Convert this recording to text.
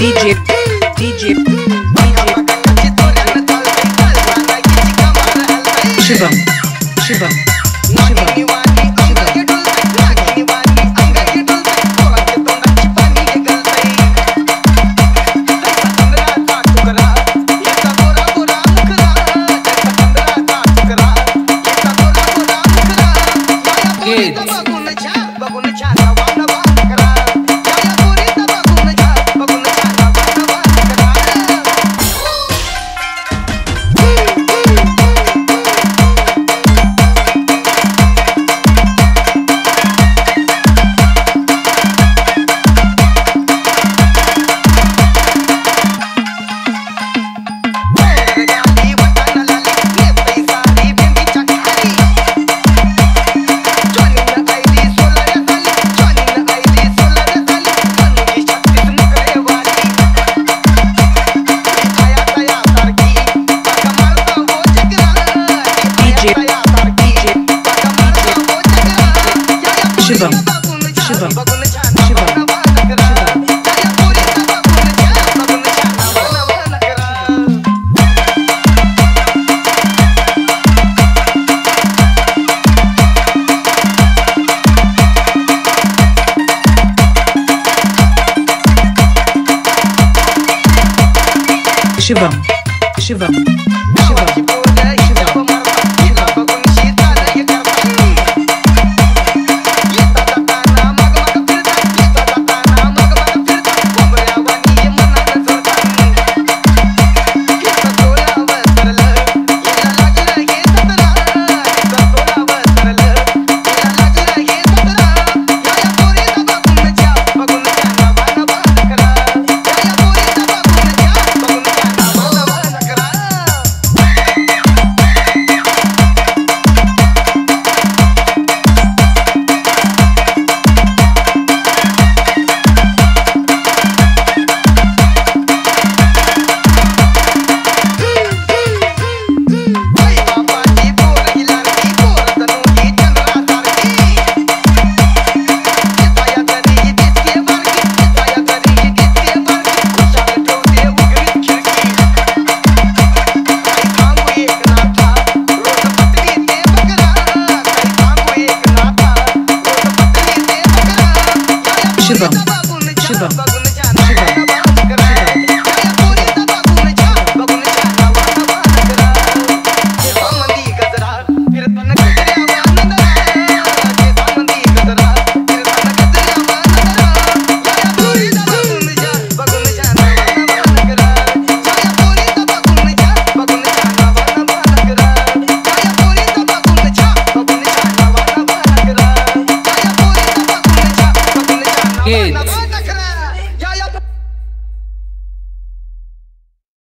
DJ DJ DJ Shivam Shivam Shivam kids. Shivam Shivam Shivam Shivam. Shivam